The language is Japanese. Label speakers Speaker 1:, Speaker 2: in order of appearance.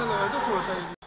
Speaker 1: Anelerde suratlar